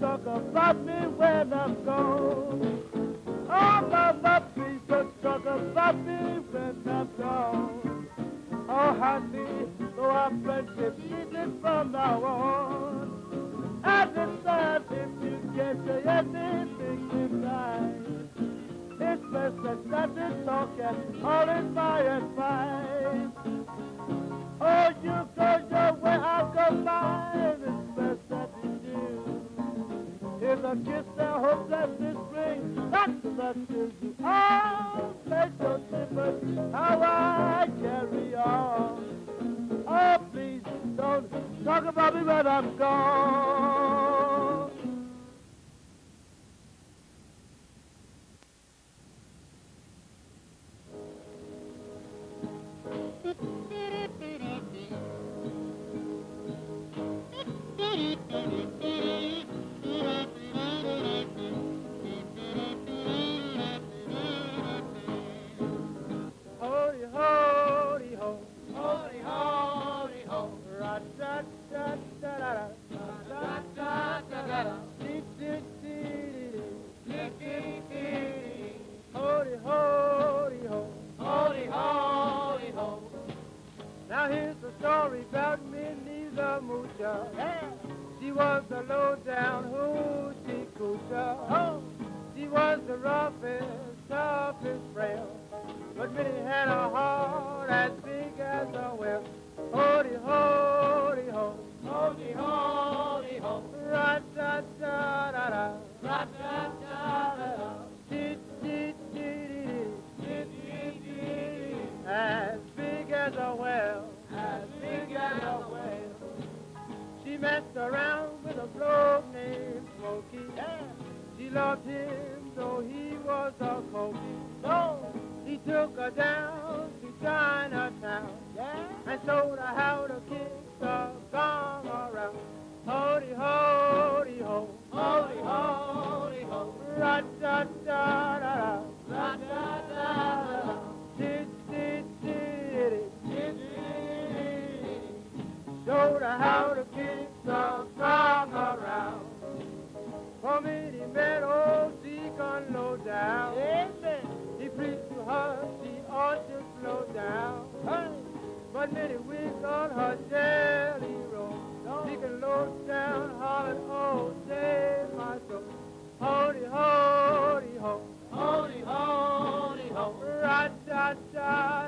talk about me when I'm gone. Oh, mama, please don't talk about me when I'm gone. Oh, honey, though our friendship ceases from now on. And it's sad if you can't say anything tonight. It's best that not to talk and all is my advice. Oh, you go your way, I'll go a kiss, I hope that this of luck to you. Oh, make no difference how I carry on. Oh, please don't talk about me when I'm gone. Now here's the story about Minnie's Moocher. She was a low-down hoochie coocher. Oh, she was the roughest, toughest frail. But Minnie had a heart as big as a well. Holy, holy, ho. Smokey. She loved him though he was a cokey. So he took her down to Chinatown Yeah. and showed her how to kick the gong around. Holy, holy, ho. Holy, holy, ho. Ra But many weeks on her jelly roll. Deacon low down, hollered, oh, save my soul. Holy, holy, ho. Holy, holy, ho. Da da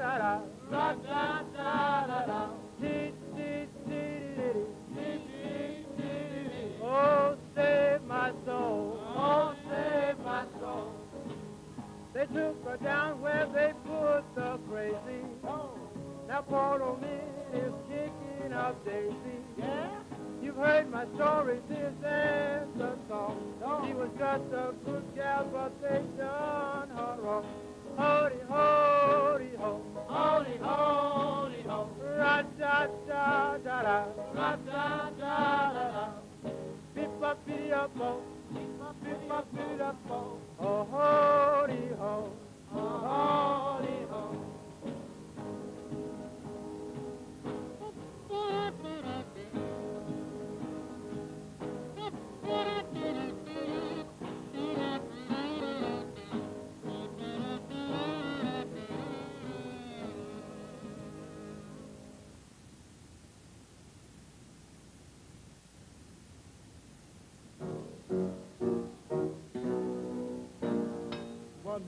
song. She was just a good gal, but they done her wrong. Holy, holy, ho. Holy, holy, ho. Ra da da da da. Ra da da da da. Beep up, beep up, bo. Beep up, beep up, beep up, bo. Oh, holy, ho.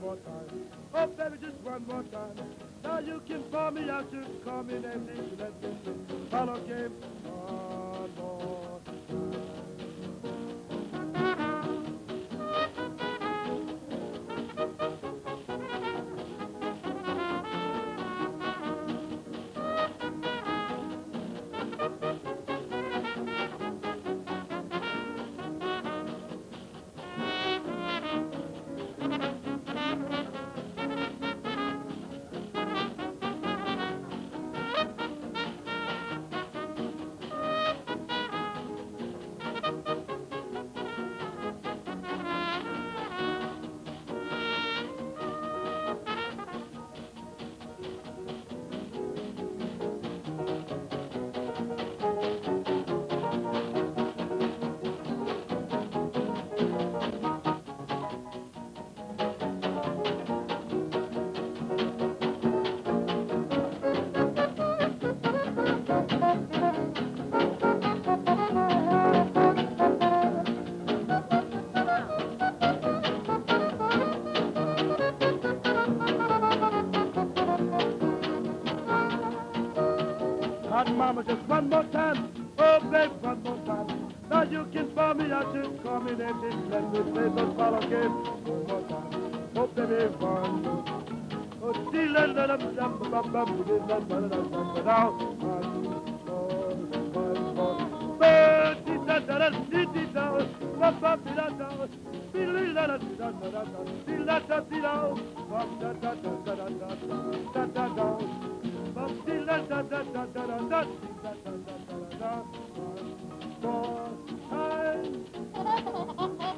More time. Oh, baby, just one more time. Now you can call me out, you call me name, name, let me. Follow game. mama, just one more time. Oh, babe, one more time. Now you can call me out, you call me names. Let me play the follow game. One more time. Oh, baby, one more time. Because I'm